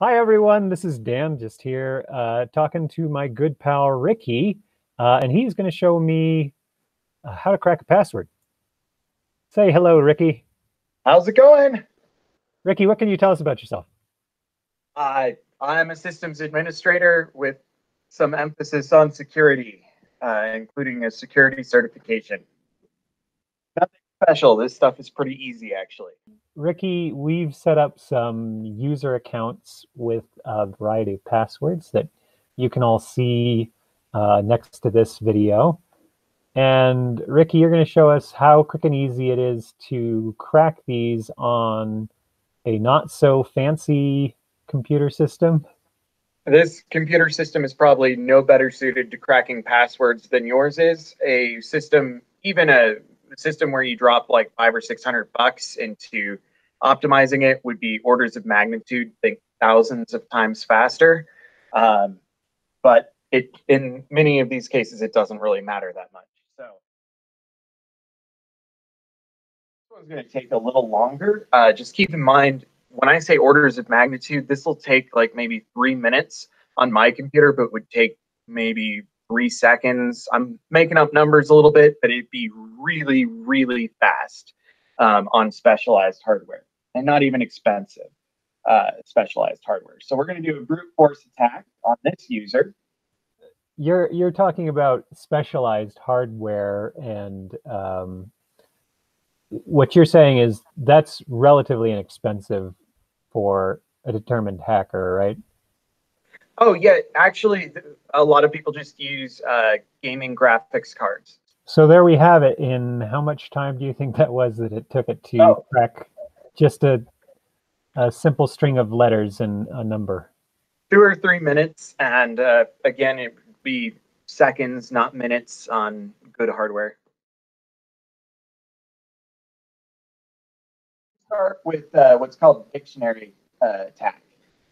Hi, everyone. This is Dan just here uh, talking to my good pal Ricky, uh, and he's going to show me uh, how to crack a password. Say hello, Ricky. How's it going? Ricky, what can you tell us about yourself? I I'm a systems administrator with some emphasis on security, uh, including a security certification. Special. This stuff is pretty easy, actually. Ricky, we've set up some user accounts with a variety of passwords that you can all see uh, next to this video. And Ricky, you're going to show us how quick and easy it is to crack these on a not so fancy computer system. This computer system is probably no better suited to cracking passwords than yours is. A system, even a system where you drop like five or six hundred bucks into optimizing it would be orders of magnitude, think thousands of times faster. Um, but it in many of these cases, it doesn't really matter that much. So this one's going to take a little longer. Uh, just keep in mind when I say orders of magnitude, this will take like maybe three minutes on my computer, but would take maybe three seconds. I'm making up numbers a little bit, but it'd be really, really fast um, on specialized hardware and not even expensive uh, specialized hardware. So we're going to do a brute force attack on this user. You're you're talking about specialized hardware, and um, what you're saying is that's relatively inexpensive for a determined hacker, right? Oh yeah, actually, a lot of people just use uh, gaming graphics cards. So there we have it. In how much time do you think that was that it took it to oh. crack just a, a simple string of letters and a number? Two or three minutes, and uh, again, it would be seconds, not minutes, on good hardware. Start with uh, what's called dictionary uh, attack.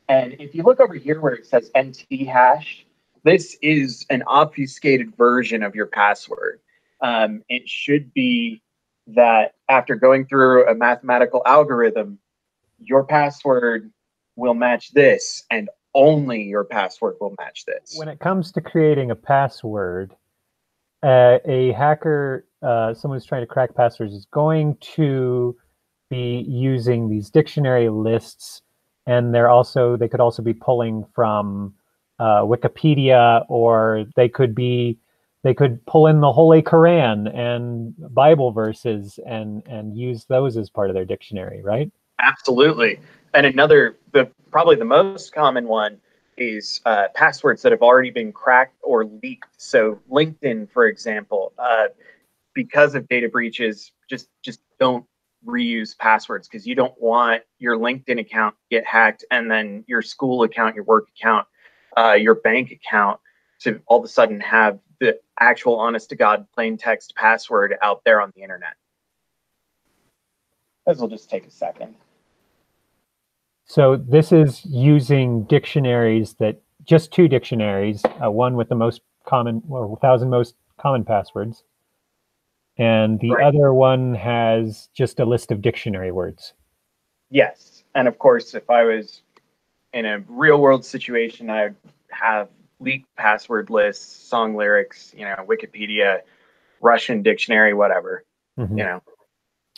And if you look over here where it says NT hash, this is an obfuscated version of your password. Um, it should be that after going through a mathematical algorithm, your password will match this and only your password will match this. When it comes to creating a password, uh, a hacker, uh, someone who's trying to crack passwords, is going to be using these dictionary lists, and they're also they could also be pulling from uh, Wikipedia, or they could be they could pull in the Holy Quran and Bible verses and and use those as part of their dictionary, right? Absolutely. And another, the probably the most common one is uh, passwords that have already been cracked or leaked. So LinkedIn, for example, uh, because of data breaches, just just don't reuse passwords because you don't want your LinkedIn account get hacked and then your school account, your work account, uh, your bank account to all of a sudden have the actual honest to God plain text password out there on the internet. This will just take a second. So this is using dictionaries that just two dictionaries, uh, one with the most common or thousand most common passwords, and the right. other one has just a list of dictionary words. Yes, and of course, if I was in a real world situation, I would have leaked password lists, song lyrics, you know, Wikipedia, Russian dictionary, whatever, mm-hmm. you know.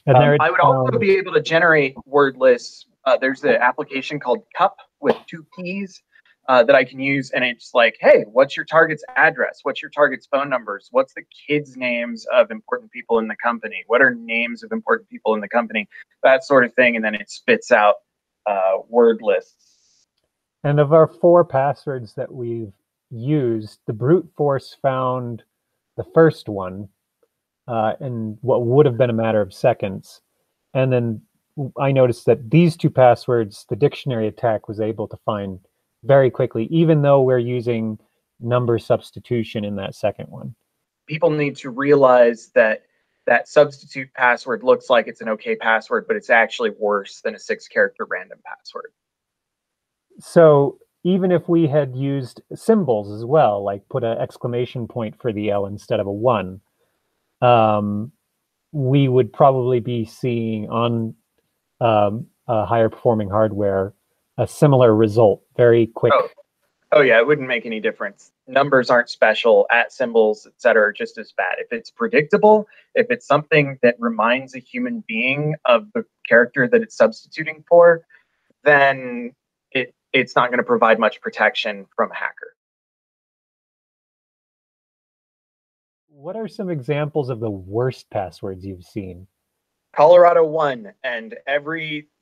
Um, I would also um, be able to generate word lists. Uh, there's an application called Cup with two P's uh, that I can use, and it's like, hey, what's your target's address? What's your target's phone numbers? What's the kids' names of important people in the company? What are names of important people in the company? That sort of thing, and then it spits out uh, word lists. And of our four passwords that we've used, the brute force found the first one uh, in what would have been a matter of seconds. And then I noticed that these two passwords, the dictionary attack was able to find very quickly, even though we're using number substitution in that second one. People need to realize that that substitute password looks like it's an okay password, but it's actually worse than a six character random password. So even if we had used symbols as well, like put an exclamation point for the L instead of a one, um, we would probably be seeing on um, higher performing hardware a similar result very quick. Oh. oh yeah, it wouldn't make any difference. Numbers aren't special. At symbols, etc., are just as bad. If it's predictable, if it's something that reminds a human being of the character that it's substituting for, then it it's not going to provide much protection from a hacker. What are some examples of the worst passwords you've seen? Colorado 1 and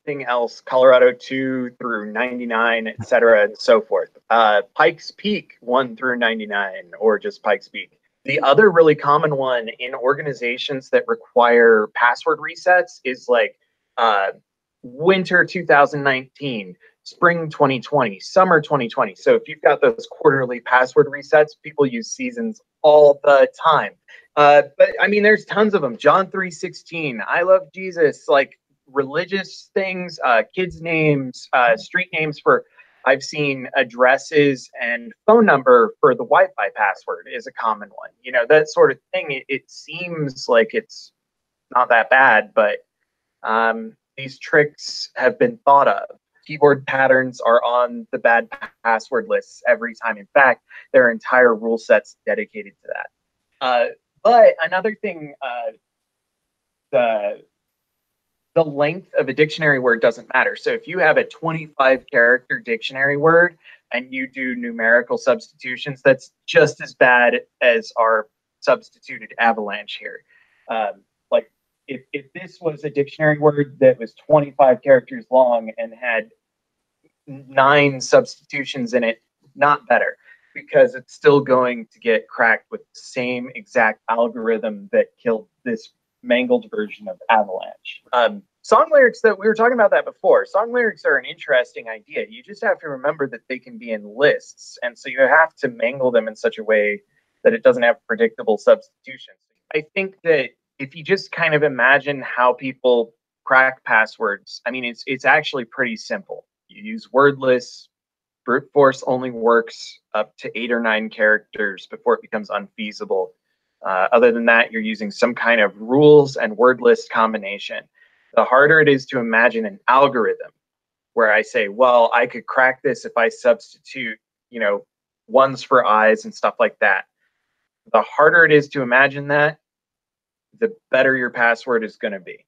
everything else, Colorado 2 through 99, et cetera, and so forth. Uh, Pikes Peak 1 through 99, or just Pikes Peak. The other really common one in organizations that require password resets is like uh, winter 2019, spring 2020, summer 2020. So if you've got those quarterly password resets, people use seasons all the time. Uh, but I mean, there's tons of them. John 3:16, I love Jesus, like religious things, uh, kids' names, uh, street names for. I've seen addresses and phone number for the Wi-Fi password is a common one. You know that sort of thing. It, it seems like it's not that bad, but um, these tricks have been thought of. Keyboard patterns are on the bad password lists every time. In fact, there are entire rule sets dedicated to that. Uh, but another thing, uh, the the length of a dictionary word doesn't matter. So if you have a 25 character dictionary word and you do numerical substitutions, that's just as bad as our substituted avalanche here. Um, like if, if this was a dictionary word that was 25 characters long and had nine substitutions in it, not better because it's still going to get cracked with the same exact algorithm that killed this mangled version of Avalanche. Um, song lyrics that we were talking about that before. Song lyrics are an interesting idea. You just have to remember that they can be in lists, and so you have to mangle them in such a way that it doesn't have predictable substitutions. I think that if you just kind of imagine how people crack passwords, I mean, it's it's actually pretty simple. You use wordless. Brute force only works up to eight or nine characters before it becomes unfeasible. Uh, other than that, you're using some kind of rules and word list combination. The harder it is to imagine an algorithm where I say, well, I could crack this if I substitute, you know, ones for eyes and stuff like that. The harder it is to imagine that, the better your password is going to be.